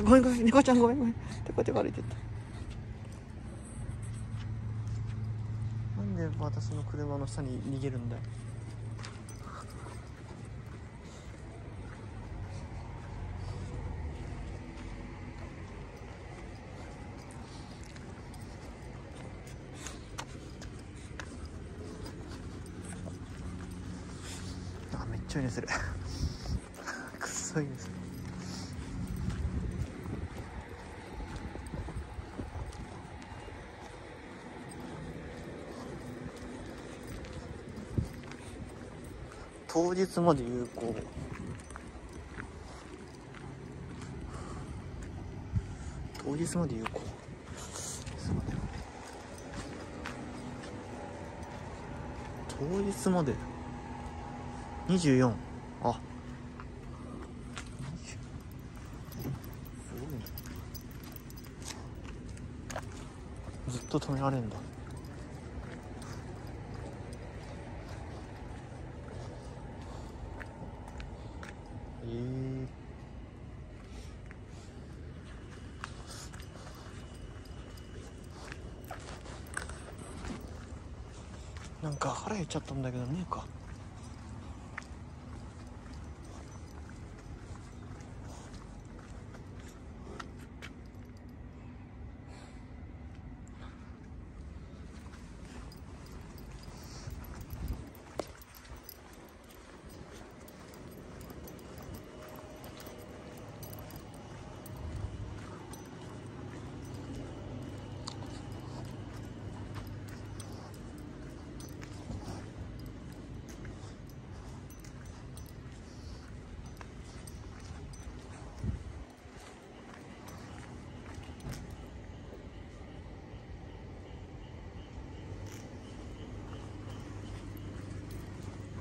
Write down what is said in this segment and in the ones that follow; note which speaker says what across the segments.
Speaker 1: ごめんごめん猫ちゃんごめんごめん。てこてこ歩いてった。なんで私の車の下に逃げるんだよ。あめっちゃいいねする。くっそいいです当日まで有効。当日まで有効。当日まで。24あ。すごいね。ずっと止められんだ。なんか腹減っちゃったんだけどねえか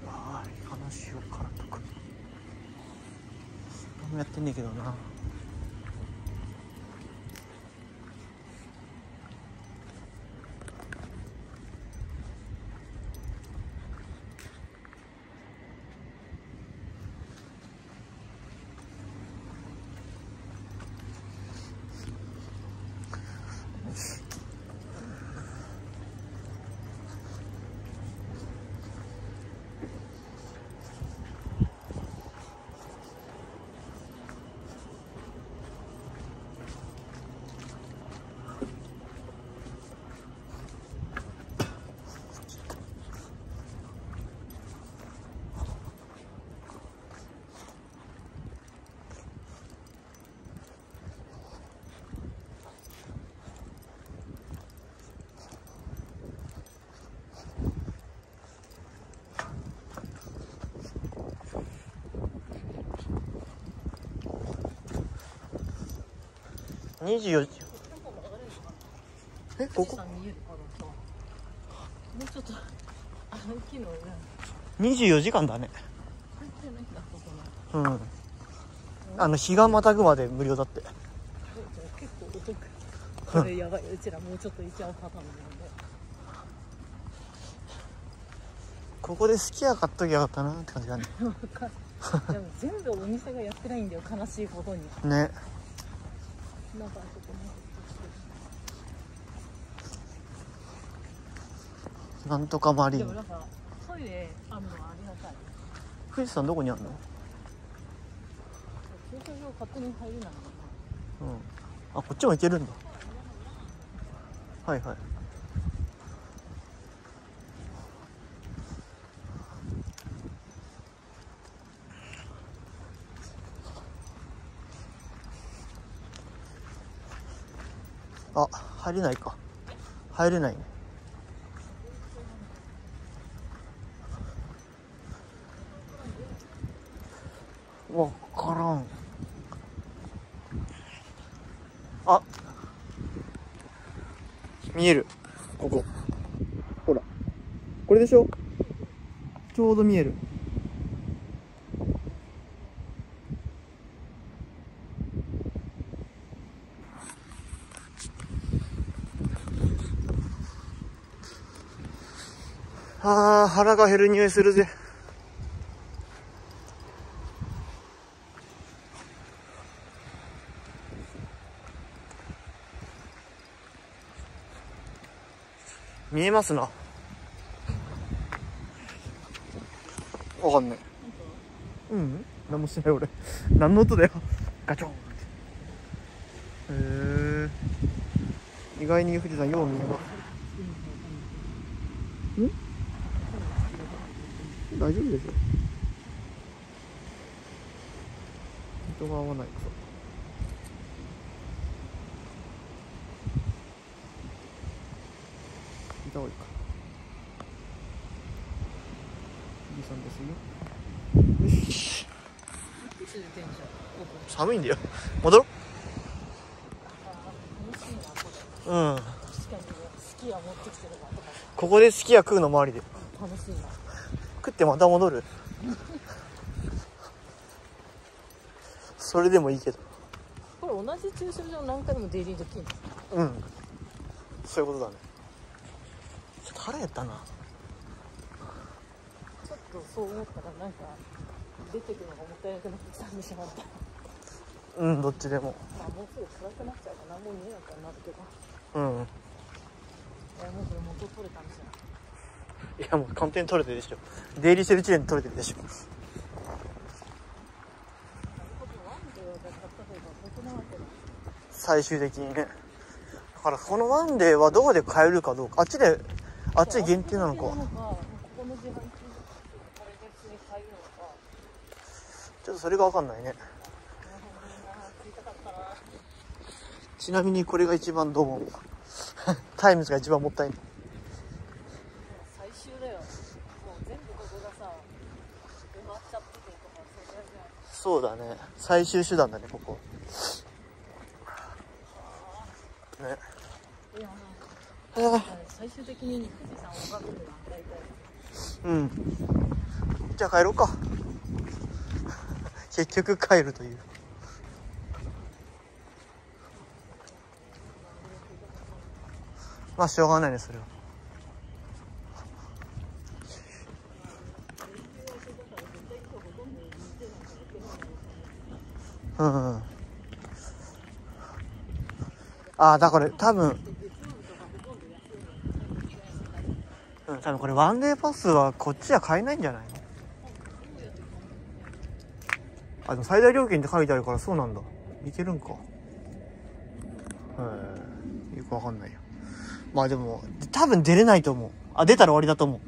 Speaker 1: ああ話をからとく何もやってんねんけどな。24時。えここ？
Speaker 2: もうちょっとあの木の裏に
Speaker 1: 24時間だね。うん。あの日がまたぐまで無料だって。
Speaker 2: 結構お得これやばいうちらもうちょっとちゃうパターンなん。で
Speaker 1: ここで好きや買っときゃよかったなって感じだね。
Speaker 2: でも全部お店がやってないんだよ悲しいことに。
Speaker 1: ね
Speaker 2: なんかあそこ
Speaker 1: なんとかマリン。
Speaker 2: ねでもなんかトイレあるのはありがたい。
Speaker 1: 富士山どこにあるの？
Speaker 2: 駐車場勝手に入れないのか
Speaker 1: うん。あこっちも行けるんだ。はいはいあ入れないか。入れないね。わからん。あ。見える。ここ。ほら。これでしょ？ちょうど見える。あー、腹が減る匂いするぜ。見えますな。わかんない。うん、何もしない俺。何の音だよ。ガチョン。へえ。意外に富士山よう見えます。ん？大丈夫でしょ人が合わないかいた方がいいか富士山ですよ。寒いんだよ。戻ろう。うん。ここですき家食うの周りで。
Speaker 2: 楽しいな
Speaker 1: 食ってまた戻る？それでもいいけど。
Speaker 2: これ同じ駐車場何回でも出入りできるの？
Speaker 1: うん。そういうことだね。ちょっと腹減ったな。
Speaker 2: ちょっとそう思ったらなんか出てくのがもったいなくなってきたんでしまった
Speaker 1: うんどっちでも。
Speaker 2: まあもうすぐ暗くなっちゃうから何も見えなくなるけど。
Speaker 1: うん。
Speaker 2: いやもうこれ元取れたんですよ。
Speaker 1: いいやもう完全に取れてるでしょ。出入りしてる時点で取れてるでしょ。最終的にね。だからこのワンデーはどこで買えるかどうか。あっちであっちで限定なのか。ちょっとそれが分かんないね。ちなみにこれが一番どう思う？タイムズが一番もったいない
Speaker 2: 最終だよもう全部ここがさ埋まっちゃっててとかそ
Speaker 1: うだね。最終手段だねここ。ね。
Speaker 2: いや
Speaker 1: ああ
Speaker 2: 最終的に富士山を描くのは大体。
Speaker 1: うん。じゃあ帰ろうか。結局帰るという。まあしょうがないねそれはうんああだから多分うん、多分これワンデーパスはこっちは買えないんじゃないの？あ、でも最大料金って書いてあるからそうなんだ。いけるんか。はい。よくわかんないよ。まあでも、多分出れないと思う。あ、出たら終わりだと思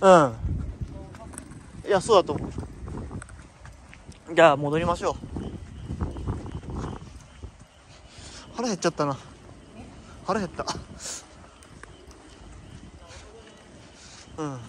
Speaker 1: う。うん。いや、そうだと思う。じゃあ戻りましょう。腹減っちゃったな。腹減った。うん。